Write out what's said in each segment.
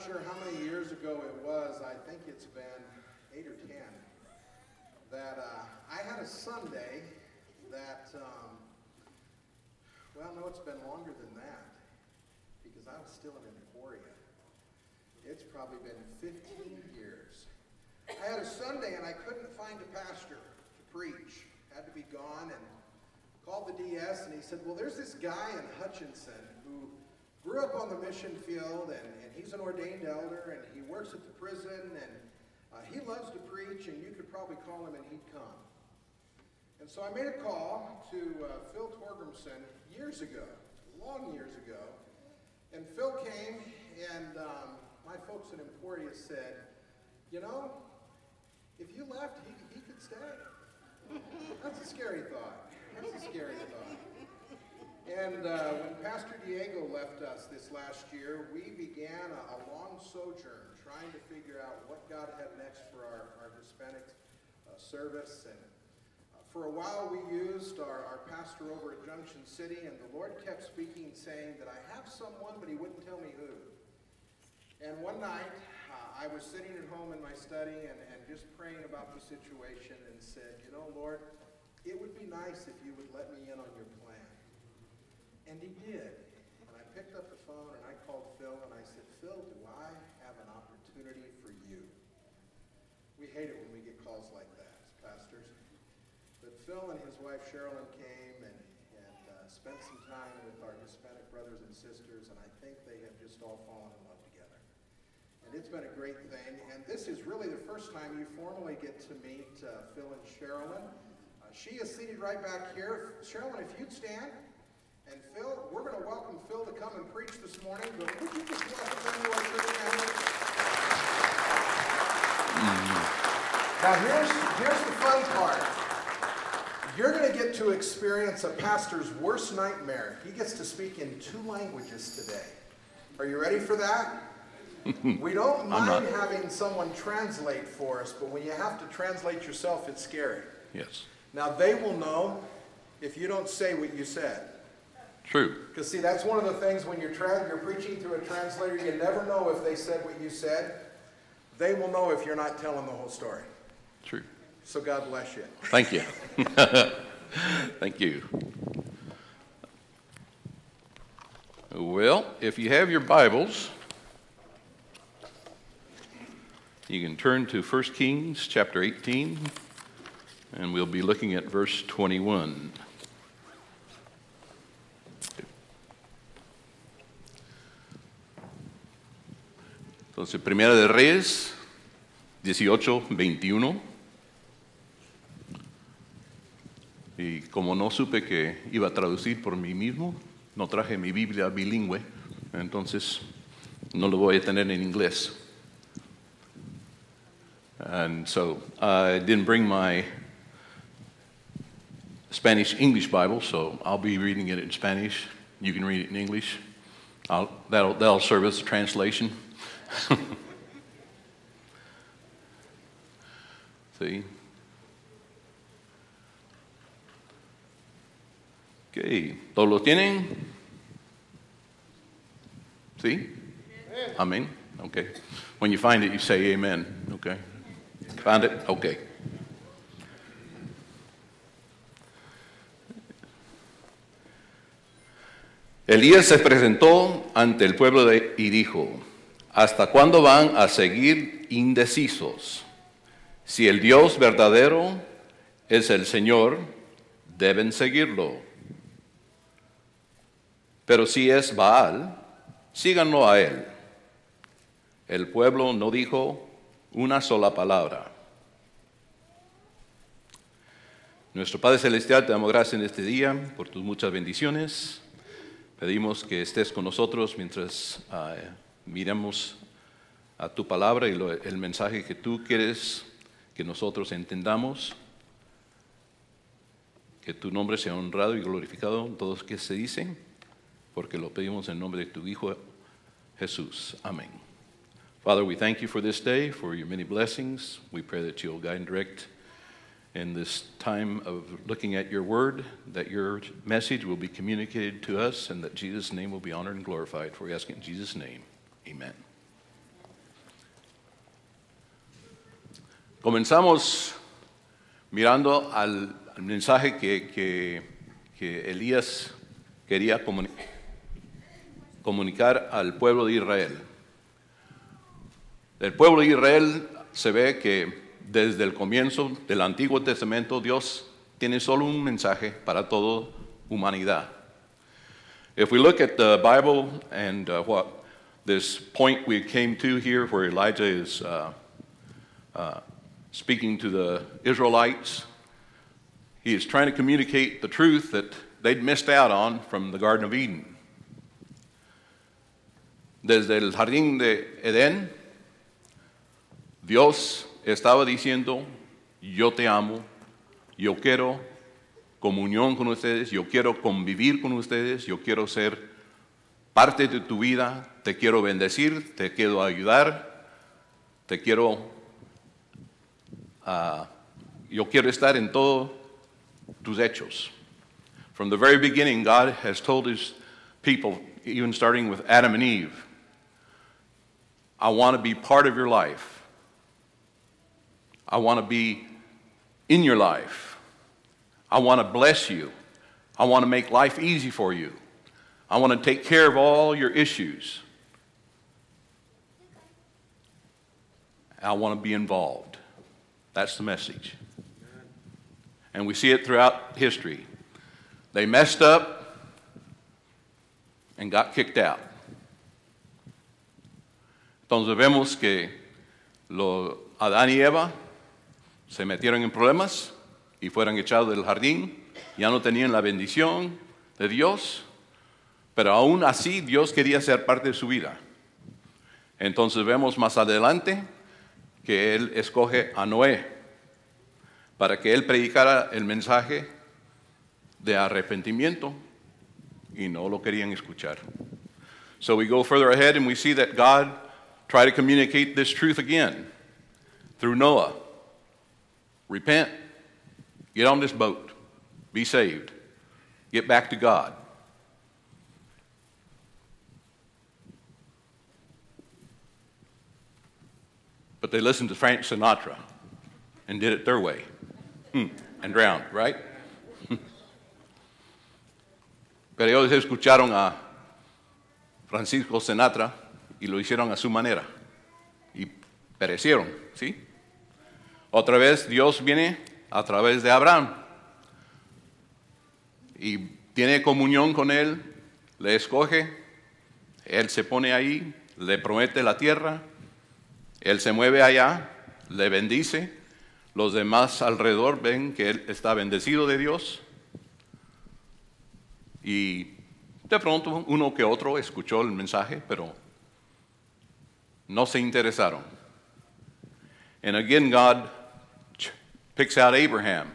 not sure how many years ago it was, I think it's been eight or ten, that uh, I had a Sunday that, um, well, no, it's been longer than that because I was still in Emporia. It's probably been 15 years. I had a Sunday and I couldn't find a pastor to preach. Had to be gone and called the DS and he said, well, there's this guy in Hutchinson who grew up on the mission field and, and he's an ordained elder and he works at the prison and uh, he loves to preach and you could probably call him and he'd come. And so I made a call to uh, Phil Torgrimson years ago, long years ago. And Phil came and um, my folks in Emporia said, you know, if you left, he, he could stay. That's a scary thought. That's a scary thought. And uh, when Pastor Diego left us this last year, we began a, a, long sojourn trying to figure out what God had next for our, our Hispanic uh, service. And uh, for a while, we used our, our pastor over at Junction City, and the Lord kept speaking, saying that I have someone, but he wouldn't tell me who. And one night, uh, I was sitting at home in my study and, and just praying about the situation and said, you know, Lord, it would be nice if you would let me in on your plan. And he did. And I picked up the phone and I called Phil and I said, Phil, do I have an opportunity for you? We hate it when we get calls like that as pastors. But Phil and his wife Sherilyn came and, and uh, spent some time with our Hispanic brothers and sisters, and I think they have just all fallen in love together. And it's been a great thing. And this is really the first time you formally get to meet uh, Phil and Sherilyn. Uh, she is seated right back here. Sherilyn, if you'd stand. And Phil, we're going to welcome Phil to come and preach this morning, but would you just welcome him to our church family? Now here's, here's the fun part. You're going to get to experience a pastor's worst nightmare. He gets to speak in two languages today. Are you ready for that? we don't mind having someone translate for us, but when you have to translate yourself, it's scary. Yes. Now they will know if you don't say what you said. True. Because see, that's one of the things when you're, tra- you're preaching through a translator, you never know if they said what you said. They will know if you're not telling the whole story. True. So God bless you. Thank you. Thank you. Well, if you have your Bibles, you can turn to 1 Kings chapter 18, and we'll be looking at verse 21. Entonces, Primera de Reyes 18, 21. Y como no supe que iba a traducir por mí mismo, no traje mi Biblia bilingüe, entonces no lo voy a tener en inglés. And so I didn't bring my Spanish English Bible, so I'll be reading it in Spanish. You can read it in English. I'll, that'll, that'll serve as a translation. ¿Sí? Ok, ¿todos lo tienen? ¿Sí? Amén. Okay. When you find it, you say amen. Okay. Found it? Okay. Elías se presentó ante el pueblo y dijo, ¿Hasta cuándo van a seguir indecisos? Si el Dios verdadero es el Señor, deben seguirlo. Pero si es Baal, síganlo a él. El pueblo no dijo una sola palabra. Nuestro Padre Celestial, te damos gracias en este día por tus muchas bendiciones. Pedimos que estés con nosotros mientras uh, miremos a tu palabra y lo, el mensaje que tú quieres que nosotros entendamos. Que tu nombre sea honrado y glorificado en todos que se dicen, porque lo pedimos en nombre de tu Hijo Jesús. Amén. Father, we thank you for this day, for your many blessings. We pray that you'll guide and direct in this time of looking at your word, that your message will be communicated to us and that Jesus' name will be honored and glorified. For we ask in Jesus' name. Amen. Comenzamos mirando al, mensaje que, que, que Elías quería comuni- comunicar al pueblo de Israel. Del pueblo de Israel se ve que desde el comienzo del Antiguo Testamento Dios tiene solo un mensaje para toda humanidad. If we look at the Bible and uh, what this point we came to here, where Elijah is uh, uh, speaking to the Israelites, he is trying to communicate the truth that they'd missed out on from the Garden of Eden. Desde el jardín de Edén, Dios estaba diciendo, yo te amo, yo quiero comunión con ustedes, yo quiero convivir con ustedes, yo quiero ser parte de tu vida, te quiero bendecir, te quiero ayudar, te quiero, ah, yo quiero estar en todos tus hechos. From the very beginning, God has told his people, even starting with Adam and Eve, I want to be part of your life. I want to be in your life. I want to bless you. I want to make life easy for you. I want to take care of all your issues. I want to be involved. That's the message. And we see it throughout history. They messed up and got kicked out. Entonces vemos que Adán y Eva se metieron en problemas y fueron echados del jardín, ya no tenían la bendición de Dios, pero aún así Dios quería ser parte de su vida. Entonces vemos más adelante que Él escoge a Noé para que Él predicara el mensaje de arrepentimiento y no lo querían escuchar. So we go further ahead and we see that God tried to communicate this truth again through Noah. Repent. Get on this boat. Be saved. Get back to God. But they listened to Frank Sinatra and did it their way Hmm. and drowned, right? Pero ellos escucharon a Francisco Sinatra y lo hicieron a su manera y perecieron, ¿sí? Otra vez Dios viene a través de Abraham y tiene comunión con él, le escoge, él se pone ahí, le promete la tierra, él se mueve allá, le bendice, los demás alrededor ven que él está bendecido de Dios y de pronto uno que otro escuchó el mensaje, pero no se interesaron. And again, God picks out Abraham,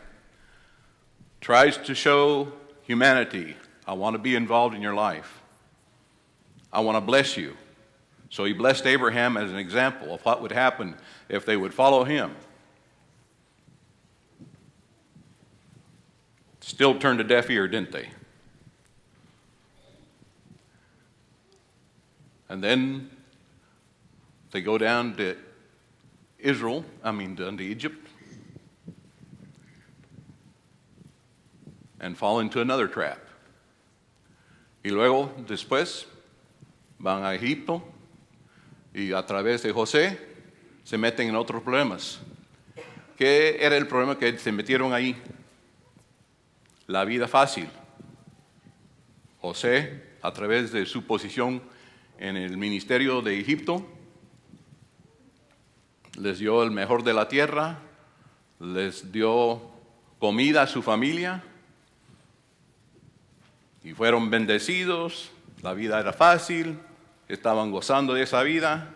tries to show humanity, I want to be involved in your life. I want to bless you. So he blessed Abraham as an example of what would happen if they would follow him. Still turned a deaf ear, didn't they? And then they go down to Israel, I mean, down to Egypt, and fall into another trap. Y luego, después, van a Egipto y a través de José se meten en otros problemas. ¿Qué era el problema que se metieron ahí? La vida fácil. José, a través de su posición en el ministerio de Egipto, les dio el mejor de la tierra, les dio comida a su familia y fueron bendecidos, la vida era fácil, estaban gozando de esa vida.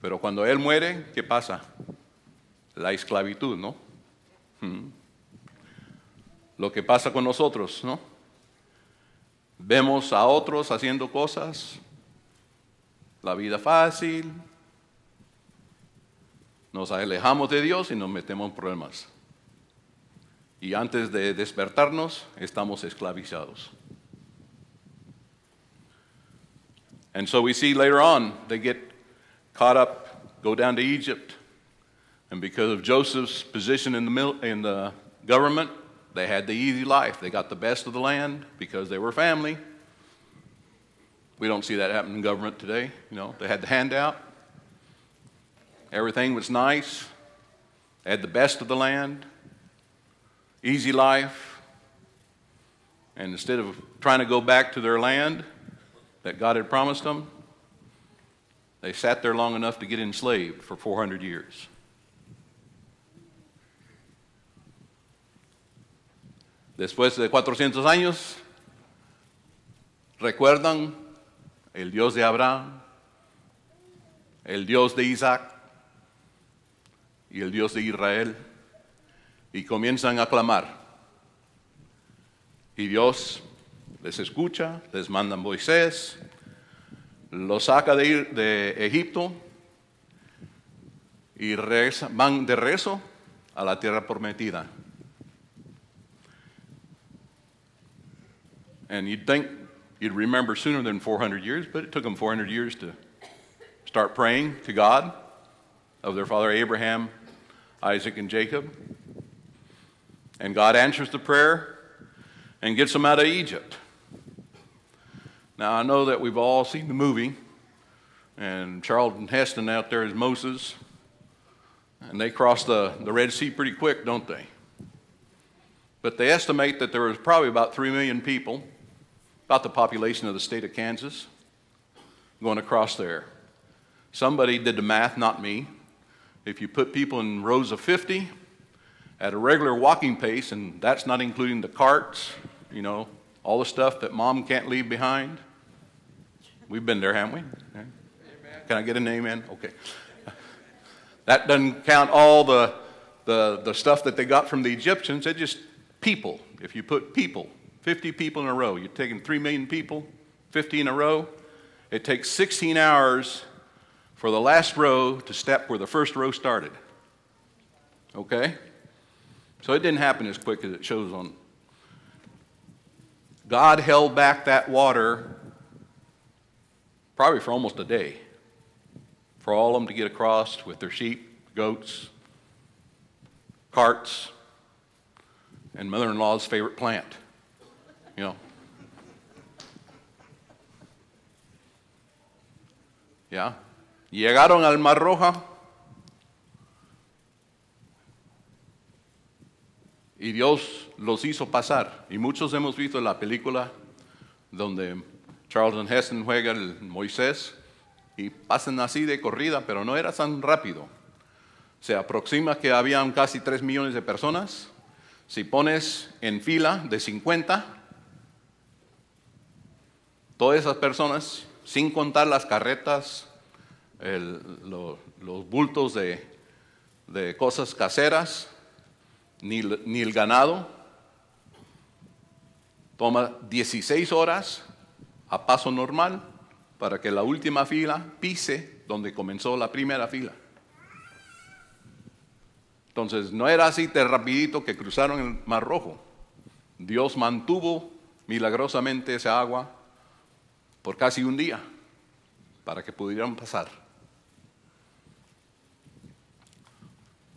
Pero cuando él muere, ¿qué pasa? La esclavitud, ¿no? Mm. Lo que pasa con nosotros, ¿no? Vemos a otros haciendo cosas, la vida fácil, Nos alejamos de Dios y nos metemos en problemas. Y antes de despertarnos, estamos esclavizados. And so we see later on, they get caught up, go down to Egypt. And because of Joseph's position in the, mil- in the government, they had the easy life. They got the best of the land because they were family. We don't see that happen in government today. You know, they had the handout. Everything was nice. They had the best of the land. Easy life. And instead of trying to go back to their land that God had promised them, they sat there long enough to get enslaved for 400 years. Después de 400 años, recuerdan el Dios de Abraham, el Dios de Isaac y el Dios de Israel, y comienzan a clamar. Y Dios les escucha, les manda Moisés, los saca de, de Egipto y regresa- van de rezo a la tierra prometida. And you'd think you'd remember sooner than 400 years, but it took them 400 years to start praying to God of their father Abraham, Isaac, and Jacob. And God answers the prayer and gets them out of Egypt. Now, I know that we've all seen the movie, and Charlton Heston out there is Moses, and they cross the, the Red Sea pretty quick, don't they? But they estimate that there was probably about 3 million people, about the population of the state of Kansas, going across there. Somebody did the math, not me. If you put people in rows of 50 at a regular walking pace, and that's not including the carts, you know, all the stuff that mom can't leave behind. We've been there, haven't we? Can I get an amen? Okay. That doesn't count all the, the, the stuff that they got from the Egyptians. They're just people. If you put people, 50 people in a row, you're taking 3 million people, 50 in a row. It takes 16 hours for the last row to step where the first row started. Okay? So it didn't happen as quick as it shows on. God held back that water probably for almost a day for all of them to get across with their sheep, goats, carts, and mother in law's favorite plant. You know. ¿Ya? Llegaron al Mar Roja y Dios los hizo pasar. Y muchos hemos visto la película donde Charlton Heston juega el Moisés y pasan así de corrida, pero no era tan rápido. Se aproxima que habían casi 3 millones de personas. Si pones en fila de 50, todas esas personas, sin contar las carretas, los bultos de, cosas caseras, ni el ganado, toma 16 horas a paso normal para que la última fila pise donde comenzó la primera fila. Entonces, no era así de rapidito que cruzaron el Mar Rojo. Dios mantuvo milagrosamente esa agua por casi un día para que pudieran pasar.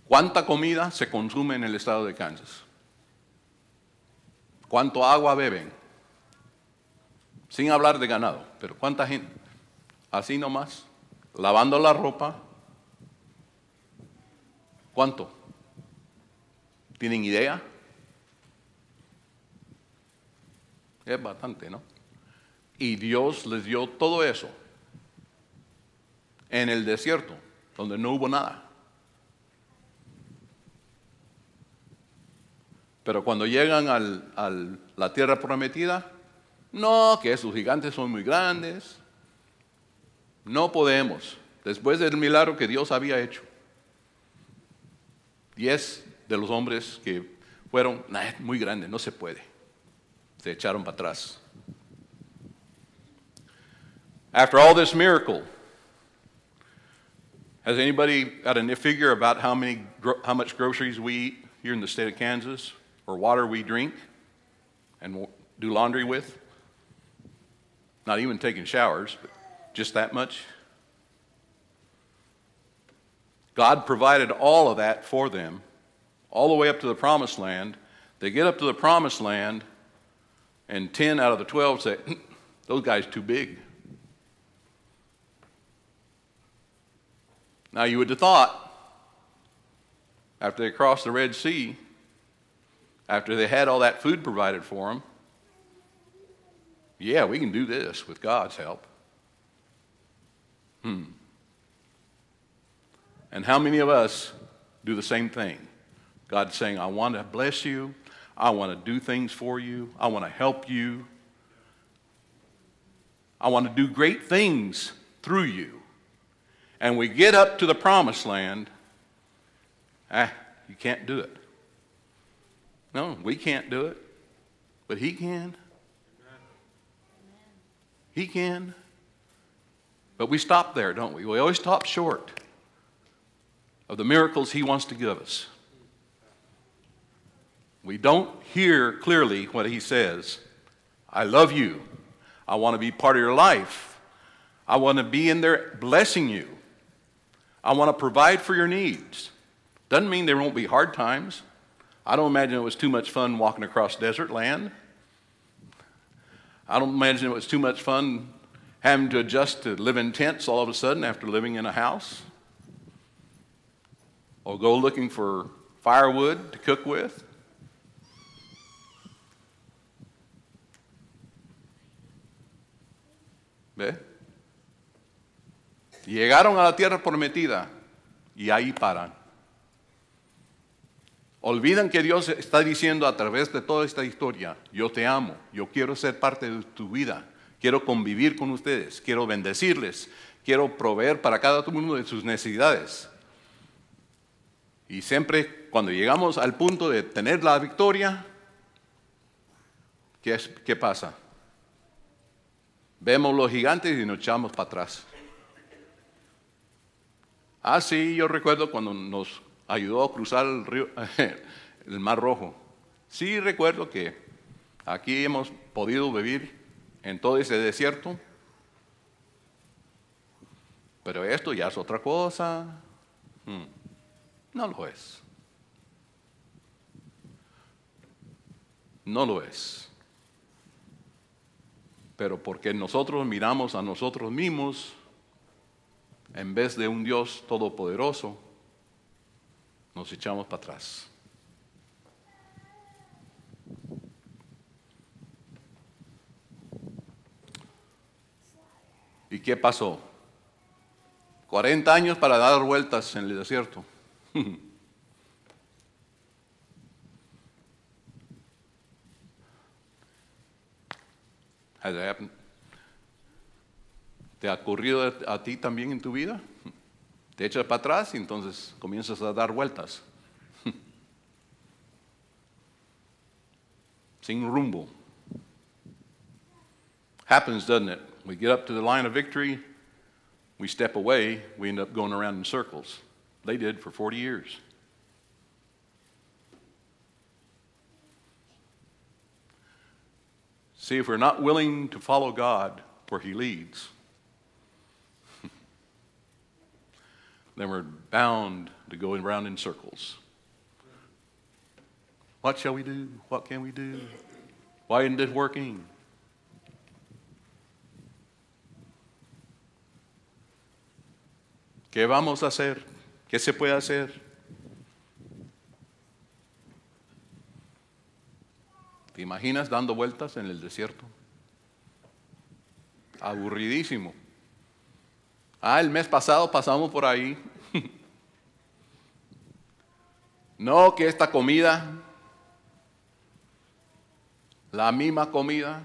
¿Cuánta comida se consume en el estado de Kansas? ¿Cuánto agua beben? Sin hablar de ganado, pero ¿cuánta gente? Así nomás, lavando la ropa. ¿Cuánto? ¿Tienen idea? Es bastante, ¿no? Y Dios les dio todo eso en el desierto, donde no hubo nada. Pero cuando llegan a la tierra prometida, no, que esos gigantes son muy grandes. No podemos, después del milagro que Dios había hecho. Diez de los hombres que fueron, "Nah, es muy grande, no se puede. Se echaron para atrás. After all this miracle, Has anybody got a figure about how many, how much groceries we eat here in the state of Kansas, or water we drink and do laundry with? Not even taking showers, but just that much. God provided all of that for them, all the way up to the promised land. They get up to the promised land, and 10 out of the 12 say, hmm, Those guys too big. Now, you would have thought, after they crossed the Red Sea, after they had all that food provided for them, yeah, we can do this with God's help. Hmm. And how many of us do the same thing? God's saying, I want to bless you. I want to do things for you. I want to help you. I want to do great things through you. And we get up to the promised land. Ah, you can't do it. No, we can't do it. But He can. He can. But we stop there, don't we? We always stop short of the miracles He wants to give us. We don't hear clearly what He says. I love you. I want to be part of your life. I want to be in there blessing you. I want to provide for your needs. Doesn't mean there won't be hard times. I don't imagine it was too much fun walking across desert land. I don't imagine it was too much fun having to adjust to live in tents all of a sudden after living in a house. Or go looking for firewood to cook with. ¿Ve? Llegaron a la tierra prometida y ahí paran. Olvidan que Dios está diciendo a través de toda esta historia, yo te amo, yo quiero ser parte de tu vida, quiero convivir con ustedes, quiero bendecirles, quiero proveer para cada uno de sus necesidades. Y siempre cuando llegamos al punto de tener la victoria, ¿qué, pasa? Vemos los gigantes y nos echamos para atrás. Ah, sí, yo recuerdo cuando nos ayudó a cruzar el, río, el Mar Rojo. Sí recuerdo que aquí hemos podido vivir en todo ese desierto, pero esto ya es otra cosa. Hmm. No lo es. No lo es. Pero porque nosotros miramos a nosotros mismos en vez de un Dios todopoderoso, nos echamos para atrás. ¿Y qué pasó? 40 años para dar vueltas en el desierto. ¿Te ha ocurrido a ti también en tu vida? Te echas para atrás y entonces comienzas a dar vueltas. Sin rumbo. Happens, doesn't it? We get up to the line of victory, we step away, we end up going around in circles. They did for 40 years. See, if we're not willing to follow God where He leads, then we're bound to go around in circles. What shall we do? What can we do? Why isn't it working? ¿Qué vamos a hacer? ¿Qué se puede hacer? ¿Te imaginas dando vueltas en el desierto? Aburridísimo. Ah, el mes pasado pasamos por ahí. no, que esta comida, la misma comida,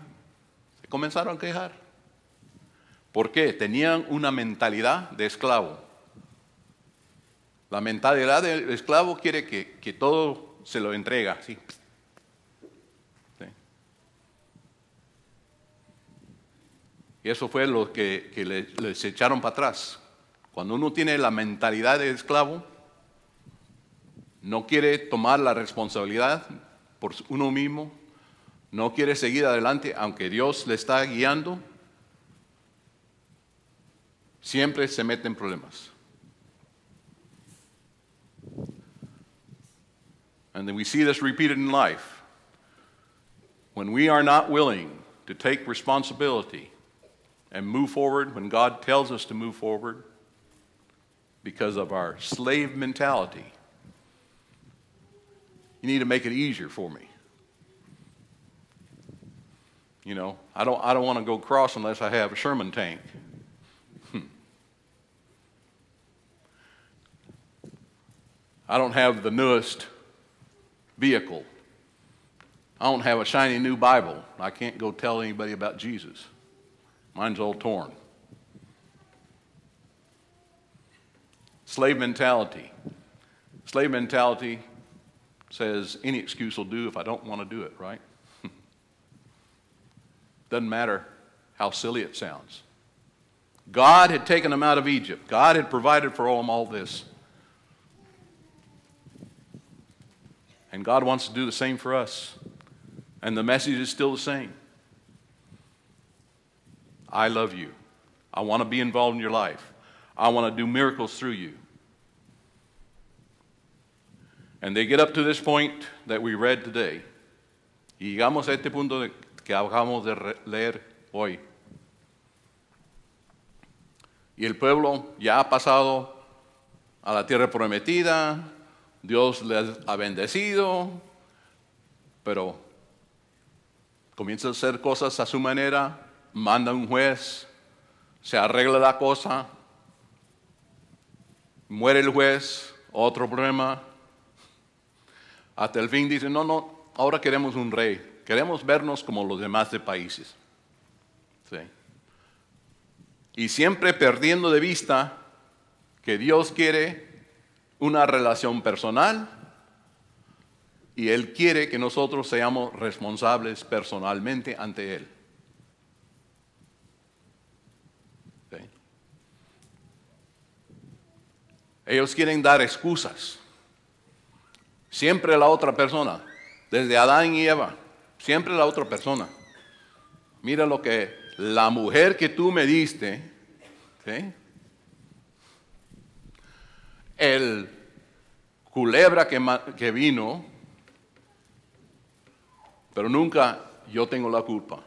se comenzaron a quejar. ¿Por qué? Tenían una mentalidad de esclavo. La mentalidad del esclavo quiere que, todo se lo entrega, ¿sí? Y eso fue lo que, les echaron para atrás. Cuando uno tiene la mentalidad de esclavo, no quiere tomar la responsabilidad por uno mismo, no quiere seguir adelante aunque Dios le está guiando, siempre se mete en problemas. And we see this repeated in life. When we are not willing to take responsibility and move forward when God tells us to move forward because of our slave mentality, you need to make it easier for me. You know, I don't, I don't want to go cross unless I have a Sherman tank. Hmm. I don't have the newest vehicle. I don't have a shiny new Bible. I can't go tell anybody about Jesus. Mine's all torn. Slave mentality. Slave mentality says any excuse will do if I don't want to do it, right? Doesn't matter how silly it sounds. God had taken them out of Egypt. God had provided for them all this. And God wants to do the same for us. And the message is still the same. I love you. I want to be involved in your life. I want to do miracles through you. And they get up to this point that we read today. Y llegamos a este punto que acabamos de leer hoy. Y el pueblo ya ha pasado a la tierra prometida, Dios les ha bendecido, pero comienza a hacer cosas a su manera, manda un juez, se arregla la cosa, muere el juez, otro problema. Hasta el fin dice, no, no, ahora queremos un rey, queremos vernos como los demás de países. ¿Sí? Y siempre perdiendo de vista que Dios quiere una relación personal y Él quiere que nosotros seamos responsables personalmente ante Él. ¿Sí? Ellos quieren dar excusas. Siempre la otra persona, desde Adán y Eva, siempre la otra persona. Mira lo que la mujer que tú me diste, ¿sí? el culebra que, que vino, pero nunca yo tengo la culpa.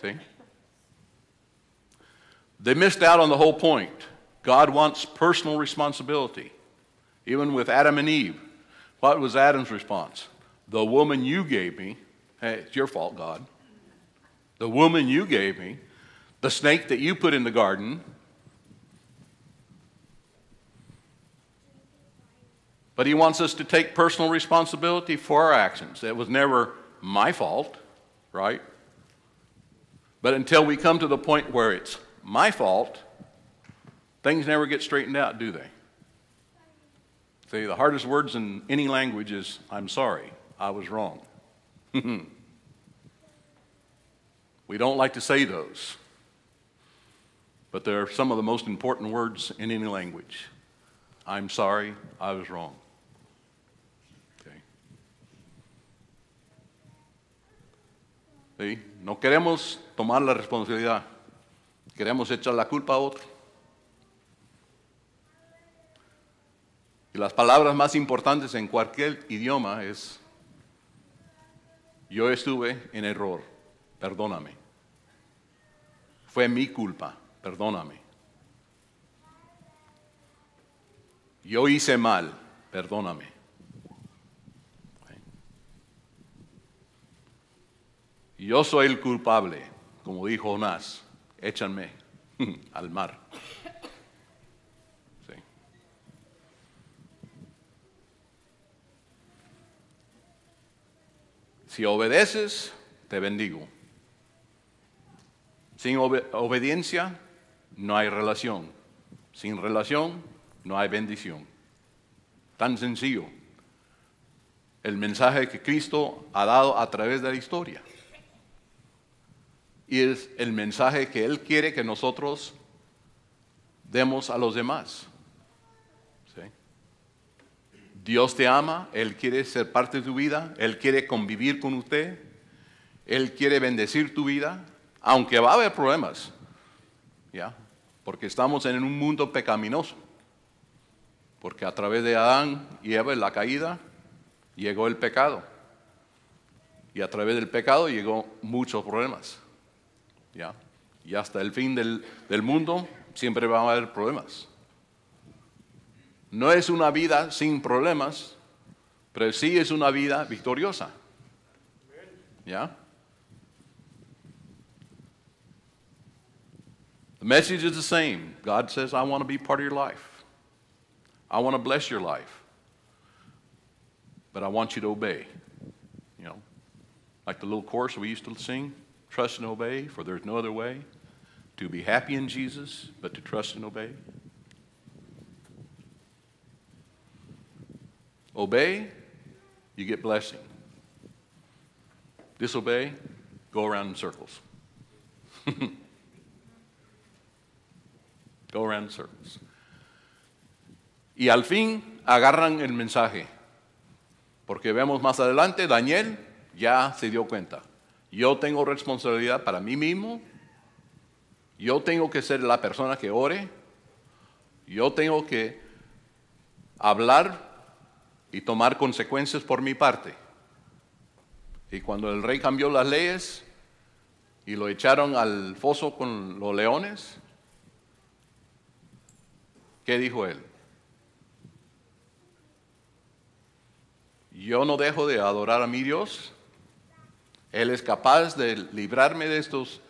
See? They missed out on the whole point. God wants personal responsibility. Even with Adam and Eve, what was Adam's response? The woman you gave me, hey, it's your fault, God. The woman you gave me, the snake that you put in the garden, But he wants us to take personal responsibility for our actions. It was never my fault, right? But until we come to the point where it's my fault, things never get straightened out, do they? See, the hardest words in any language is, I'm sorry, I was wrong. we don't like to say those, but they're some of the most important words in any language. I'm sorry, I was wrong. Okay. ¿Sí? No queremos tomar la responsabilidad, queremos echar la culpa a otro. Y las palabras más importantes en cualquier idioma es, yo estuve en error, perdóname. Fue mi culpa, perdóname. Yo hice mal, perdóname. Yo soy el culpable, como dijo Jonás, échanme al mar. Sí. Si obedeces, te bendigo. Sin obediencia, no hay relación. Sin relación, no hay bendición. Tan sencillo. El mensaje que Cristo ha dado a través de la historia. Y es el mensaje que Él quiere que nosotros demos a los demás. Dios te ama, Él quiere ser parte de tu vida, Él quiere convivir con usted, Él quiere bendecir tu vida, aunque va a haber problemas, ¿ya? Porque estamos en un mundo pecaminoso. Porque a través de Adán y Eva, la caída, llegó el pecado. Y a través del pecado llegó muchos problemas. ¿Ya? Y hasta el fin del, del mundo siempre va a haber problemas. No es una vida sin problemas, pero sí es una vida victoriosa. ¿Ya? The message is the same. God says, I want to be part of your life. I want to bless your life. But I want you to obey. You know, like the little chorus we used to sing trust and obey, for there's no other way to be happy in Jesus but to trust and obey. Obey, you get blessing. Disobey, go around in circles. go around in circles. Y al fin agarran el mensaje. Porque vemos más adelante, Daniel ya se dio cuenta. Yo tengo responsabilidad para mí mismo. Yo tengo que ser la persona que ore. Yo tengo que hablar y tomar consecuencias por mi parte. Y cuando el rey cambió las leyes y lo echaron al foso con los leones, ¿qué dijo él? Yo no dejo de adorar a mi Dios. Él es capaz de librarme de estos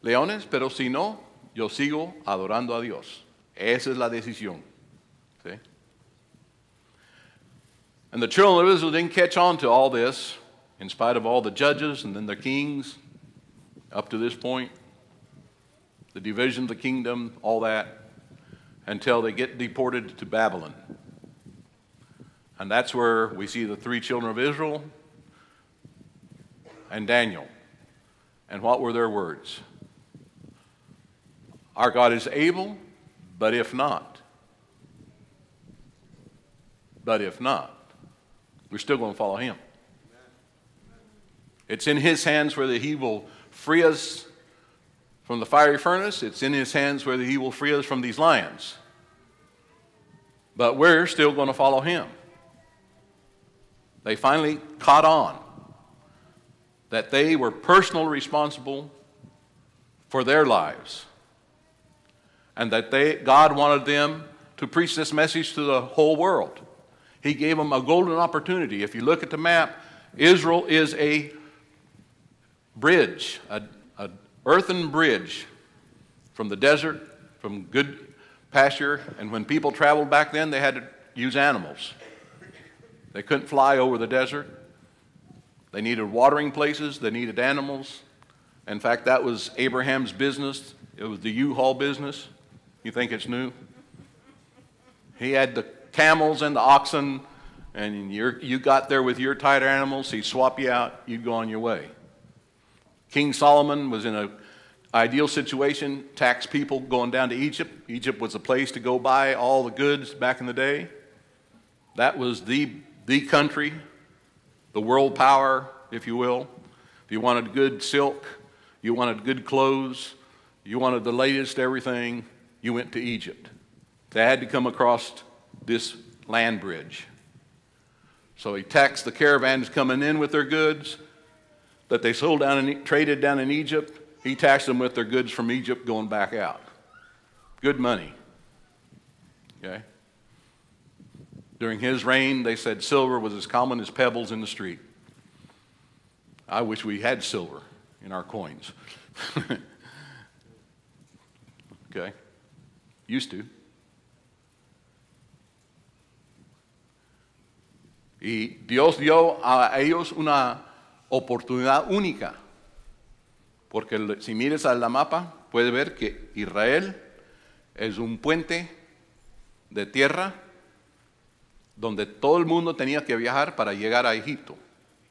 leones, pero si no, yo sigo adorando a Dios. Esa es la decisión. And the children of Israel didn't catch on to all this, in spite of all the judges and then the kings up to this point, the division of the kingdom, all that, until they get deported to Babylon. And that's where we see the three children of Israel and Daniel. And what were their words? Our God is able, but if not, but if not, we're still going to follow him. It's in his hands whether he will free us from the fiery furnace. It's in his hands whether he will free us from these lions. But we're still going to follow him. They finally caught on that they were personally responsible for their lives and that they, God wanted them to preach this message to the whole world. He gave them a golden opportunity. If you look at the map, Israel is a bridge, a, a earthen bridge from the desert, from good pasture, and when people traveled back then, they had to use animals. They couldn't fly over the desert. They needed watering places, they needed animals. In fact, that was Abraham's business. It was the U Haul business. You think it's new? He had the camels and the oxen, and you you got there with your tired animals. He'd swap you out, you'd go on your way. King Solomon was in an ideal situation, tax people going down to Egypt. Egypt was a place to go buy all the goods back in the day. That was the the country, the world power, if you will. If you wanted good silk, you wanted good clothes, you wanted the latest everything, you went to Egypt. They had to come across this land bridge. So he taxed the caravans coming in with their goods that they sold down and traded down in Egypt. He taxed them with their goods from Egypt going back out. Good money. Okay? During his reign, they said silver was as common as pebbles in the street. I wish we had silver in our coins. okay? Used to. Y Dios dio a ellos una oportunidad única. Porque si mires al mapa, puedes ver que Israel es un puente de tierra donde todo el mundo tenía que viajar para llegar a Egipto.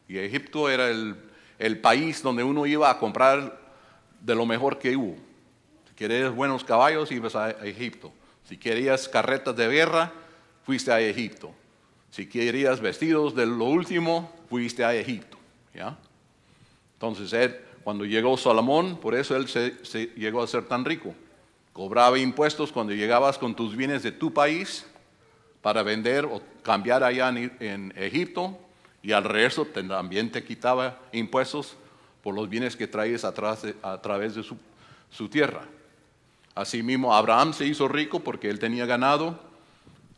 Y Egipto era el, el país donde uno iba a comprar de lo mejor que hubo. Si quieres buenos caballos, ibas a, a Egipto. Si querías carretas de guerra, fuiste a Egipto. Si querías vestidos de lo último, fuiste a Egipto. ¿ya? Entonces él, cuando llegó Salomón, por eso él llegó a ser tan rico. Cobraba impuestos cuando llegabas con tus bienes de tu país para vender o cambiar allá en, en Egipto y al te- también te quitaba impuestos por los bienes que traes a través de su tierra. Asimismo, Abraham se hizo rico porque él tenía ganado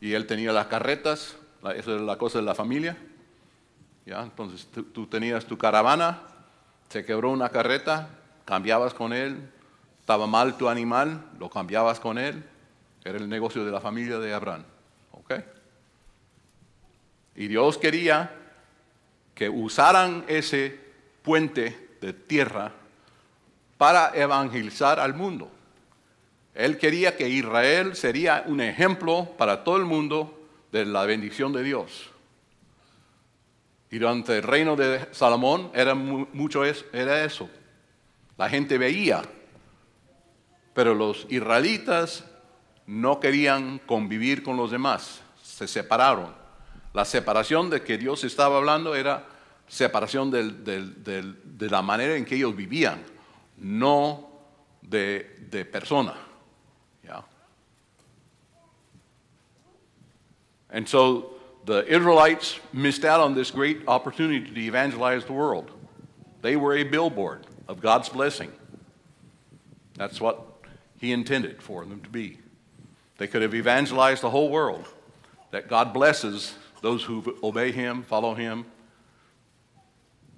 y él tenía las carretas, la- esa era la cosa de la familia. ¿ya? Entonces tú, tú tenías tu caravana, se quebró una carreta, cambiabas con él, estaba mal tu animal, lo cambiabas con él, era el negocio de la familia de Abraham. ¿ok? Y Dios quería que usaran ese puente de tierra para evangelizar al mundo. Él quería que Israel sería un ejemplo para todo el mundo de la bendición de Dios. Y durante el reino de Salomón era mu- mucho es- era eso. La gente veía, pero los israelitas no querían convivir con los demás, se separaron. La separación de que Dios estaba hablando era separación de la manera en que ellos vivían, no de, de persona. And so the Israelites missed out on this great opportunity to evangelize the world. They were a billboard of God's blessing. That's what He intended for them to be. They could have evangelized the whole world, that God blesses those who obey Him, follow Him.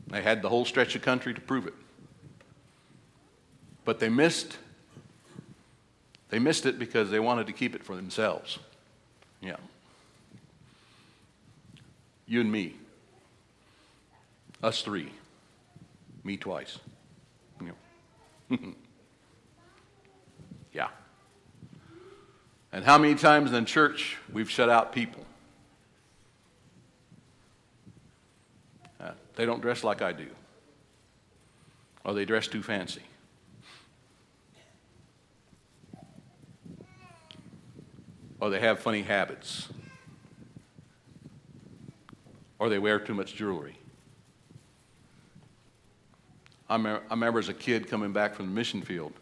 They had the whole stretch of country to prove it. But they missed they missed it because they wanted to keep it for themselves. Yeah. You and me. Us three. Me twice. You know. yeah. And how many times in church we've shut out people? Uh, they don't dress like I do. Or they dress too fancy. Or they have funny habits. Or they wear too much jewelry. I remember, I remember as a kid coming back from the mission field.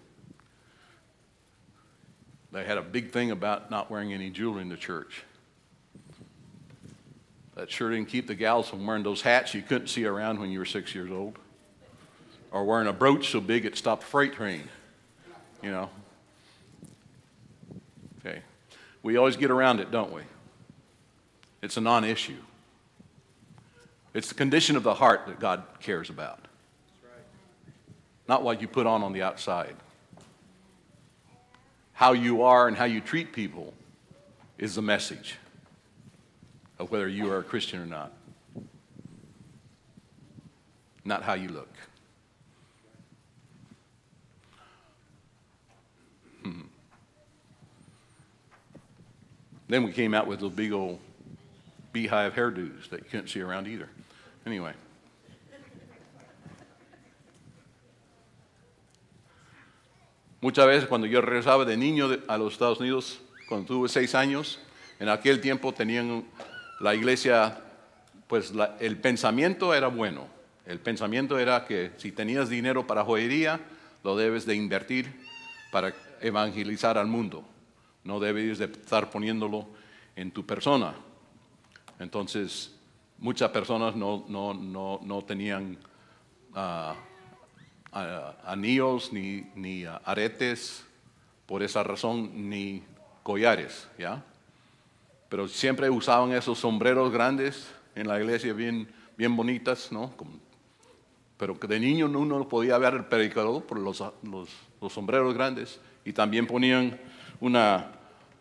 They had a big thing about not wearing any jewelry in the church. That sure didn't keep the gals from wearing those hats you couldn't see around when you were six years old. Or wearing a brooch so big it stopped a freight train. You know? Okay. We always get around it, don't we? It's a non issue. It's the condition of the heart that God cares about, not what you put on on the outside. How you are and how you treat people is the message of whether you are a Christian or not, not how you look. Hmm. Then we came out with a big old beehive hairdos that you couldn't see around either. Anyway. Muchas veces cuando yo regresaba de niño a los Estados Unidos, cuando tuve seis años, en aquel tiempo tenían la iglesia, pues el pensamiento era bueno. El pensamiento era que si tenías dinero para joyería, lo debes de invertir para evangelizar al mundo. No debes de estar poniéndolo en tu persona. Entonces, muchas personas no, no, no, no tenían ah, anillos ni, ni ah, aretes, por esa razón, ni collares, ¿ya? Pero siempre usaban esos sombreros grandes en la iglesia, bien, bien bonitas, ¿no? Como- pero de niño uno no podía ver el predicador por los, los, los sombreros grandes. Y también ponían una,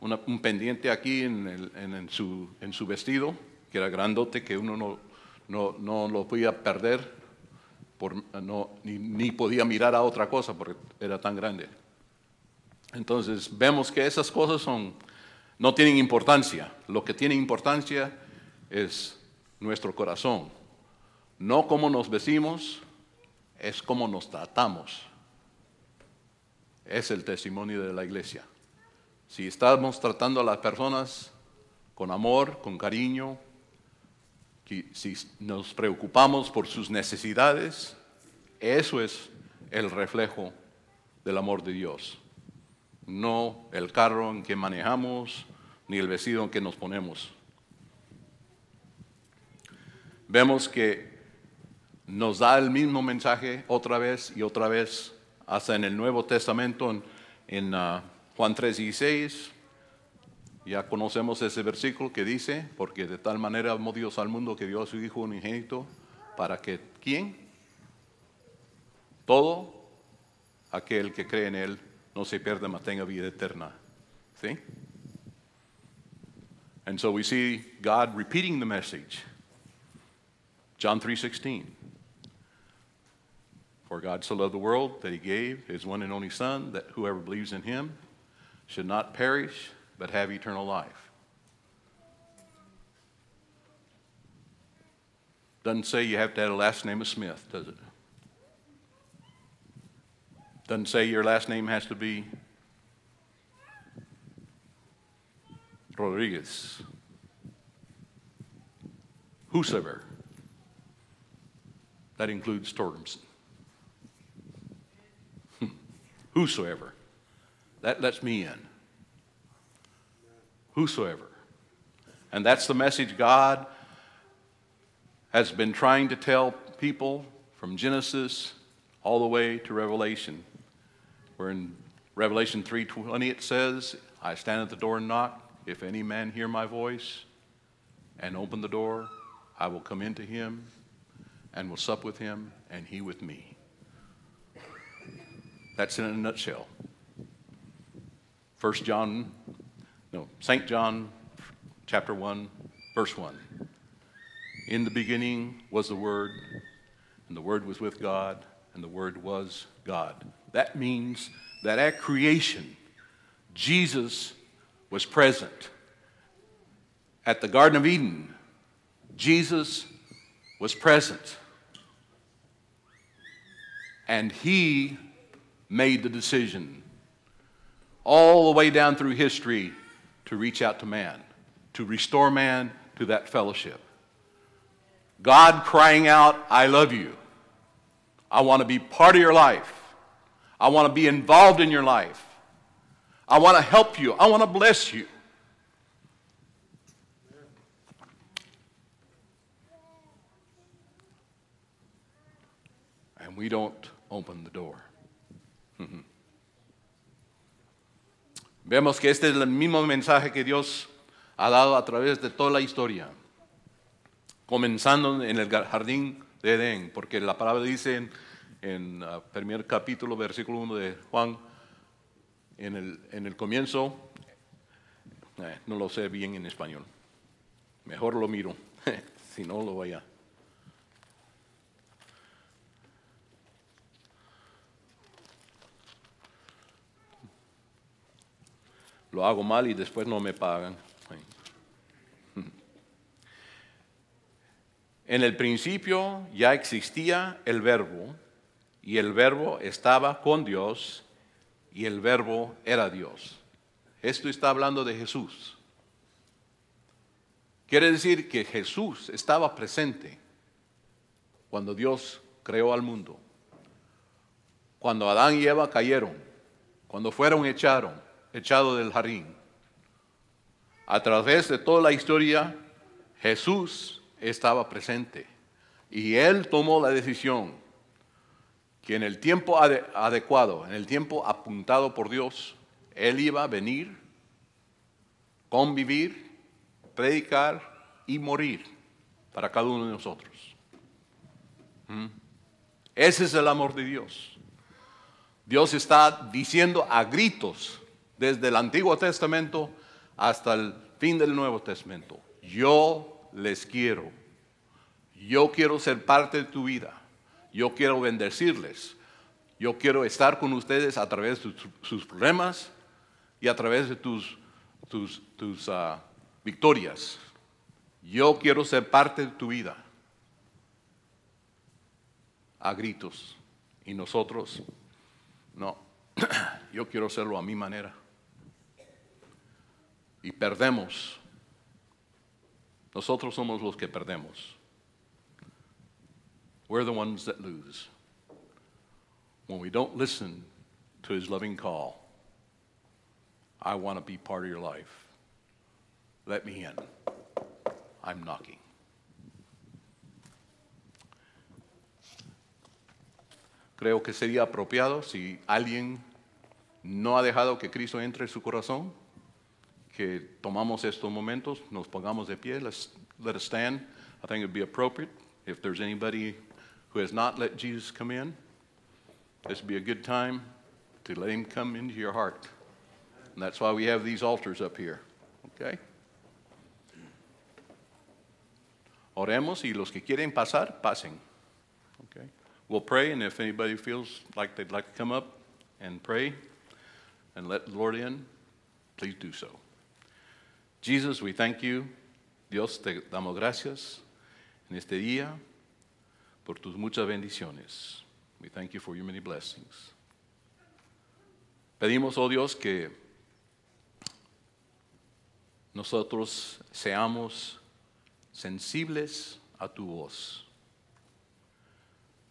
un pendiente aquí en, su, vestido, que era grandote, que uno no, lo podía perder, ni podía mirar a otra cosa porque era tan grande. Entonces vemos que esas cosas son, no tienen importancia. Lo que tiene importancia es nuestro corazón. No cómo nos vestimos, es cómo nos tratamos. Es el testimonio de la iglesia. Si estamos tratando a las personas con amor, con cariño, si nos preocupamos por sus necesidades, eso es el reflejo del amor de Dios. No el carro en que manejamos, ni el vestido en que nos ponemos. Vemos que nos da el mismo mensaje otra vez y otra vez, hasta en el Nuevo Testamento, en, en uh, Juan 3:16. Ya conocemos ese versículo que dice, porque de tal manera amó Dios al mundo que dio a su Hijo unigénito, para que, ¿quién? Todo aquel que cree en Él no se pierda, mas tenga vida eterna. ¿Sí? And so we see God repeating the message. John 3:16. For God so loved the world that he gave his one and only son that whoever believes in him should not perish but have eternal life. Doesn't say you have to have a last name of Smith, does it? Doesn't say your last name has to be Rodriguez. Whosoever. That includes Torgerson. Whosoever. That lets me in. Whosoever. And that's the message God has been trying to tell people from Genesis all the way to Revelation. Where in Revelation 3:20 it says, "I stand at the door and knock. If any man hear my voice and open the door, I will come into him and will sup with him and he with me." That's in a nutshell. First John, no, St. John chapter 1, verse 1. In the beginning was the Word, and the Word was with God, and the Word was God. That means that at creation, Jesus was present. At the Garden of Eden, Jesus was present. And he made the decision all the way down through history to reach out to man, to restore man to that fellowship. God crying out, I love you. I want to be part of your life. I want to be involved in your life. I want to help you. I want to bless you. And we don't open the door. Vemos que este es el mismo mensaje que Dios ha dado a través de toda la historia, comenzando en el jardín de Edén, porque la palabra dice en, el primer capítulo, versículo 1 de Juan, en el, en el comienzo, eh, no lo sé bien en español, mejor lo miro, si no lo voy a... Lo hago mal y después no me pagan. En el principio ya existía el verbo y el verbo estaba con Dios y el verbo era Dios. Esto está hablando de Jesús. Quiere decir que Jesús estaba presente cuando Dios creó al mundo. Cuando Adán y Eva cayeron, cuando fueron echaron, echados del jardín. A través de toda la historia, Jesús estaba presente y él tomó la decisión que en el tiempo adecuado, en el tiempo apuntado por Dios, Él iba a venir, convivir, predicar y morir para cada uno de nosotros. ¿Mm? Ese es el amor de Dios. Dios está diciendo a gritos desde el Antiguo Testamento hasta el fin del Nuevo Testamento, yo les quiero, yo quiero ser parte de tu vida. Yo quiero bendecirles. Yo quiero estar con ustedes a través de sus problemas y a través de tus, tus, tus uh, victorias. Yo quiero ser parte de tu vida. A gritos. Y nosotros, no. Yo quiero hacerlo a mi manera. Y perdemos. Nosotros somos los que perdemos. We're the ones that lose when we don't listen to his loving call. I want to be part of your life. Let me in. I'm knocking. Creo que sería apropiado si alguien no ha dejado que Cristo entre en su corazón, que tomamos estos momentos, nos pongamos de pie, let's, let us stand. I think it would be appropriate if there's anybody who has not let Jesus come in. This would be a good time to let him come into your heart. And that's why we have these altars up here. Okay? Oremos y los que quieren pasar, pasen. Okay? We'll pray, and if anybody feels like they'd like to come up and pray and let the Lord in, please do so. Jesus, we thank you. Dios, te damos gracias en este día por tus muchas bendiciones. We thank you for your many blessings. Pedimos, oh Dios, que nosotros seamos sensibles a tu voz.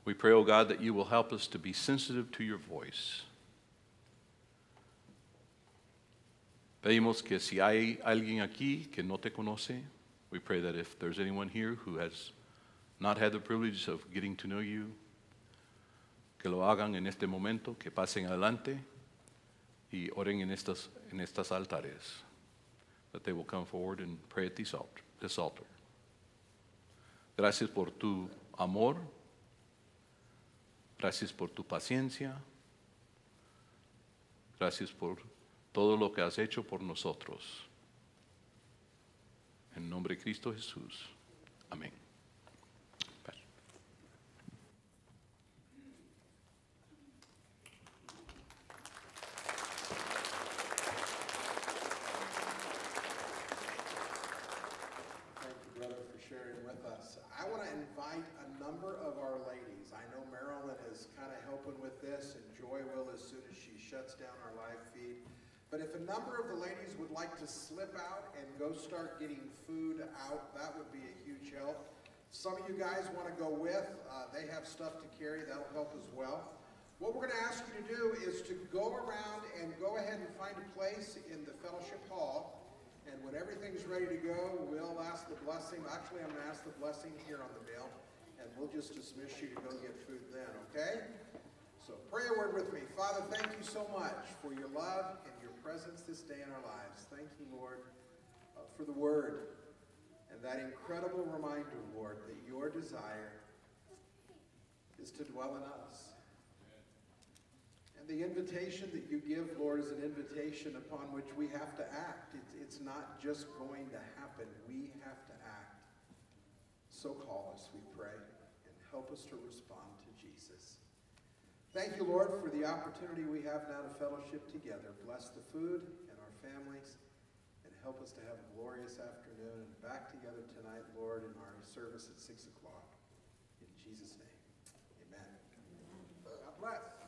We pray, oh God, that you will help us to be sensitive to your voice. Pedimos que si hay alguien aquí que no te conoce, we pray that if there's anyone here who has not had the privilege of getting to know you, que lo hagan en este momento, que pasen adelante y oren en estas, en estas altares, that they will come forward and pray at this altar. This altar. Gracias por tu amor, gracias por tu paciencia, gracias por todo lo que has hecho por nosotros. En nombre de Cristo Jesús. Amén. Thank you, brother, for sharing with us. I want to invite a number of our ladies. I know Marilyn is kind of helping with this, and Joy will as soon as she shuts down our live feed. But if a number of the ladies would like to slip out and go start getting food out, that would be a huge help. Some of you guys want to go with, uh, they have stuff to carry, that'll help as well. What we're going to ask you to do is to go around and go ahead and find a place in the fellowship hall. And when everything's ready to go, we'll ask the blessing. Actually, I'm going to ask the blessing here on the bill, and we'll just dismiss you to go get food then, okay? So pray a word with me. Father, thank you so much for your love and presence this day in our lives. Thank you, Lord, uh, for the word and that incredible reminder, Lord, that your desire is to dwell in us. And the invitation that you give, Lord, is an invitation upon which we have to act. It's, not just going to happen, we have to act. So call us, we pray, and help us to respond. Thank you, Lord, for the opportunity we have now to fellowship together. Bless the food and our families, and help us to have a glorious afternoon and back together tonight, Lord, in our service at 6 o'clock. In Jesus' name, amen. God bless.